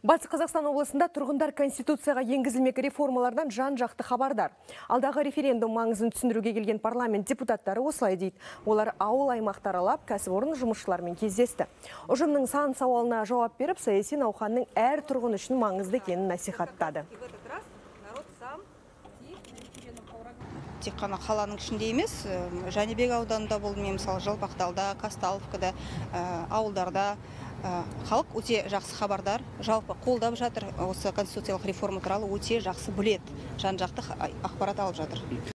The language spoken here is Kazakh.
Батыс Қазақстан облысында тұрғындар конституцияға енгізілмек реформалардан жан-жақты хабардар. Алдағы референдум маңызын түсіндіруге келген парламент депутаттары осылай дейді. Олар ауыл аймақтар алап, кәсіпорын жұмысшылармен кездесті. Ұжымның сан сауалына жауап беріп, саяси науқанның әр тұрғын үшін маңызды екенін насихаттады. тек қана қаланың ішінде емес жәнібек ауданында болдым мен мысалы жалпақталда казталовкада ауылдарда халық өте жақсы хабардар. Жалпы қолдап жатыр. Осы конституциялық реформа туралы өте жақсы біледі. Жан жақты ақпарат алып жатыр.